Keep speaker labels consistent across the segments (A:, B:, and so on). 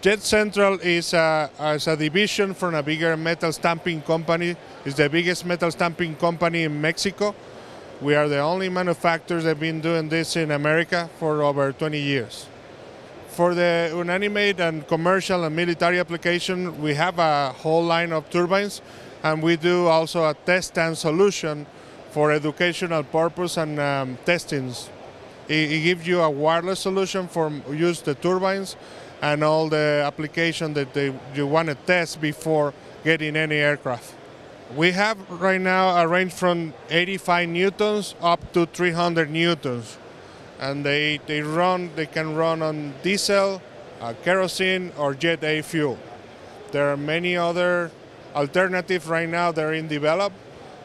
A: Jet Central is a, is a division from a bigger metal stamping company. It's the biggest metal stamping company in Mexico. We are the only manufacturers that have been doing this in America for over 20 years. For the unanimate and commercial and military application, we have a whole line of turbines, and we do also a test and solution for educational purpose and um, testings. It, it, gives you a wireless solution for use the turbines and all the application that they, you want to test before getting any aircraft. We have right now a range from 85 newtons up to 300 newtons, and they, they run they can run on diesel, uh, kerosene, or jet A fuel. There are many other alternatives right now that are in develop,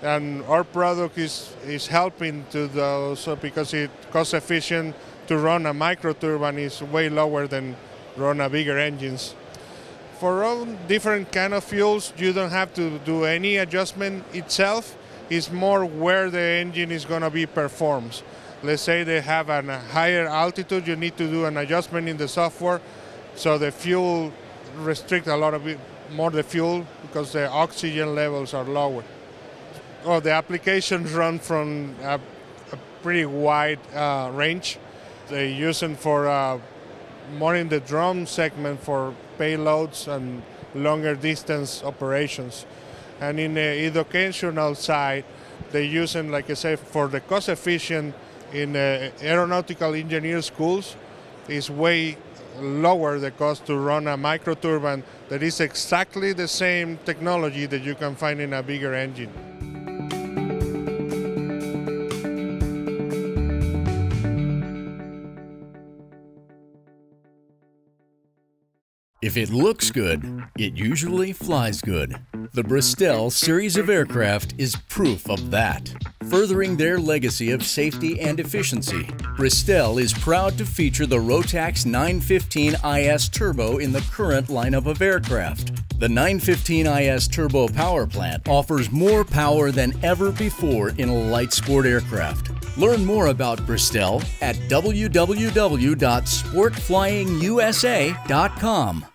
A: and our product is is helping to those because it cost efficient to run a micro turbine is way lower than run a bigger engines. For all different kind of fuels, you don't have to do any adjustment itself. It's more where the engine is going to be performed. Let's say they have a higher altitude, you need to do an adjustment in the software, so the fuel restrict a lot of it, more the fuel because the oxygen levels are lower. Oh, the applications run from a, a pretty wide uh, range. They use them for uh, more in the drone segment for payloads and longer distance operations. And in the educational side, they use them, like I say, for the cost efficient in uh, aeronautical engineer schools is way lower the cost to run a micro turbine that is exactly the same technology that you can find in a bigger engine.
B: If it looks good, it usually flies good. The Bristell series of aircraft is proof of that. Furthering their legacy of safety and efficiency, Bristell is proud to feature the Rotax 915 IS Turbo in the current lineup of aircraft. The 915 IS Turbo power plant offers more power than ever before in a light sport aircraft. Learn more about Bristell at www.sportflyingusa.com.